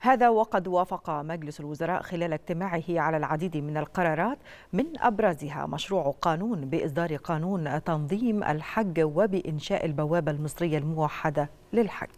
هذا وقد وافق مجلس الوزراء خلال اجتماعه على العديد من القرارات من أبرزها مشروع قانون بإصدار قانون تنظيم الحج وبإنشاء البوابة المصرية الموحدة للحج.